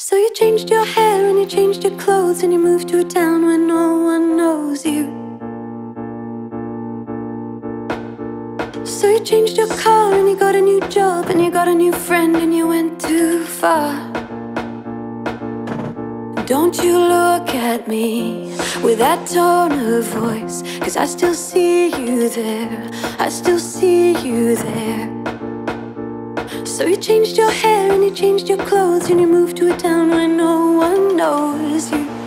So you changed your hair and you changed your clothes and you moved to a town where no one knows you. So you changed your car and you got a new job and you got a new friend and you went too far. Don't you look at me with that tone of voice, cause I still see you there, I still see you there. So you changed your hair and you changed your clothes and you moved to a town where no one knows you.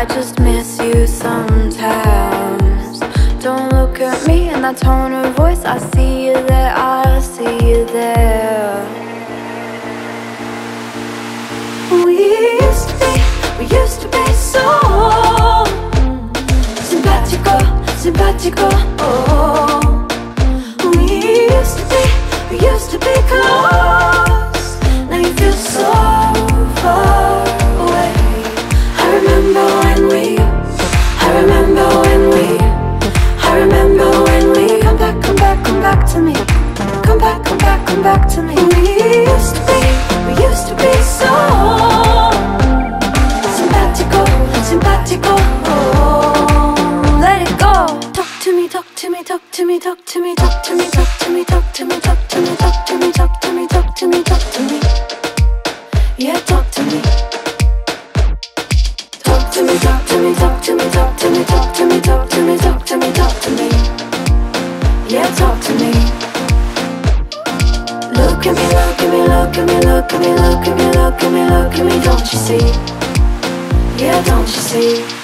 I just miss you sometimes. Me in that tone of voice. I see you there, I see you there. We used to be, we used to be so simpatico, simpatico. Oh, come back to me We used to be, we used to be so Simpatico, simpatico Let it go Talk to me, talk to me, talk to me, talk to me Talk to me, talk to me, talk to me, talk to me Talk to me, talk to me, talk to me, talk to me Yeah, talk to me Talk to me, talk to me, talk to me, talk to me Talk to me, talk to me, talk to me, talk to me at me, look at me, look at me, look at me, look at me, look at me, look at me, don't you see? Yeah, don't you see?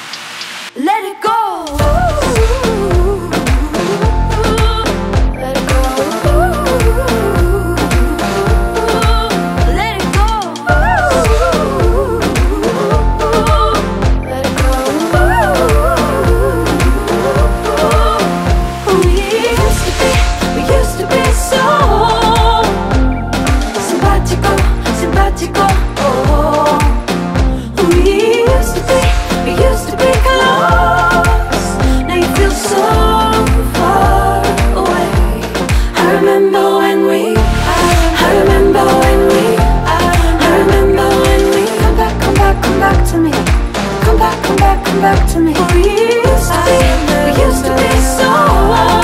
back to me. We used to be, we used to be so wild.